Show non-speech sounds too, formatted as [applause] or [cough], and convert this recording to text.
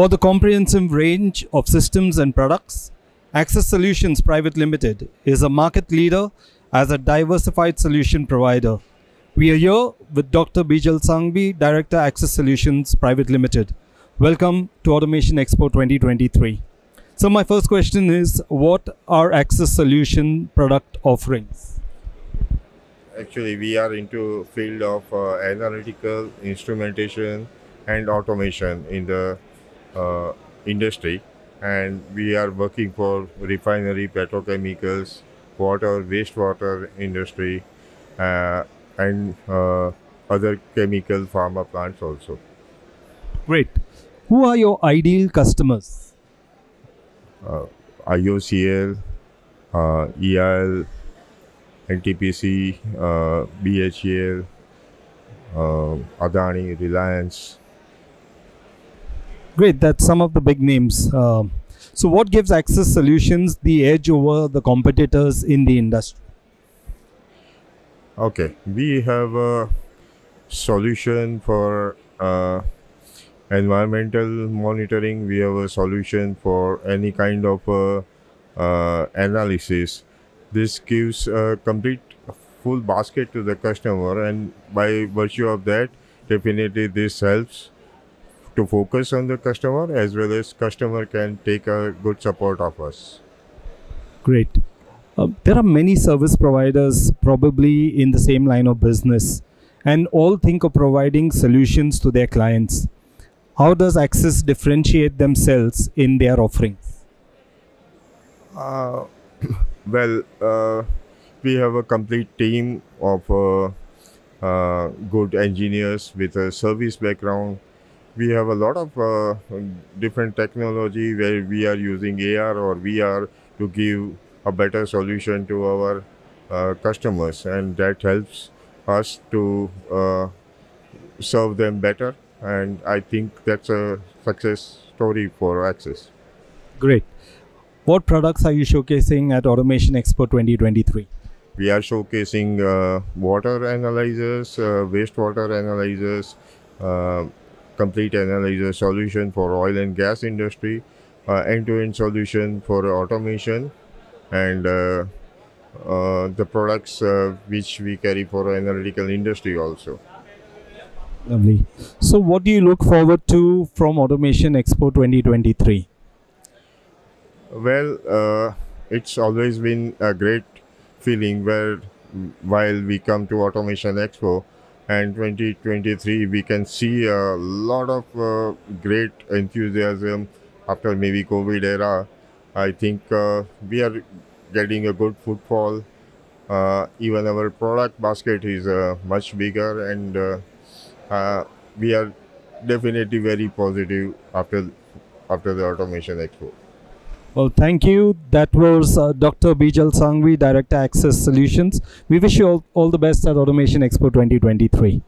For the comprehensive range of systems and products, Axis Solutions Private Limited is a market leader as a diversified solution provider. We are here with Dr. Bijal Sanghvi, Director Axis Solutions Private Limited. Welcome to Automation Expo 2023. So my first question is, what are Axis Solution product offerings? Actually, we are into field of uh, analytical instrumentation and automation in the uh, industry, and we are working for refinery, petrochemicals, water, wastewater industry, uh, and uh, other chemical pharma plants also. Great. Who are your ideal customers? Uh, IOCL, uh, EIL, NTPC, uh, BHEL, uh, Adani, Reliance. Great. That's some of the big names. Um, so, what gives Axis Solutions the edge over the competitors in the industry? Okay, we have a solution for uh, environmental monitoring. We have a solution for any kind of uh, uh, analysis. This gives a complete full basket to the customer, and by virtue of that, definitely this helps to focus on the customer as well as customer can take a good support of us. Great. Uh, there are many service providers probably in the same line of business and all think of providing solutions to their clients. How does Axis differentiate themselves in their offerings? Uh, [coughs] well, uh, we have a complete team of uh, uh, good engineers with a service background. We have a lot of uh, different technology where we are using AR or VR to give a better solution to our uh, customers, and that helps us to uh, serve them better. And I think that's a success story for Axis. Great. What products are you showcasing at Automation Expo 2023? We are showcasing uh, water analyzers, uh, wastewater analyzers, uh, complete analyzer solution for oil and gas industry, uh, end-to-end solution for automation, and uh, uh, the products uh, which we carry for analytical industry also. Lovely. So, what do you look forward to from Automation Expo 2023? Well, uh, it's always been a great feeling where while we come to Automation Expo and 2023 we can see a lot of uh, great enthusiasm after maybe COVID era. I think uh, we are getting a good footfall. Uh, even our product basket is uh, much bigger and uh, uh, we are definitely very positive after after the Automation Expo. Well, thank you. That was uh, Dr. Bijal Sanghvi, Director Axis Solutions. We wish you all, all the best at Automation Expo 2023.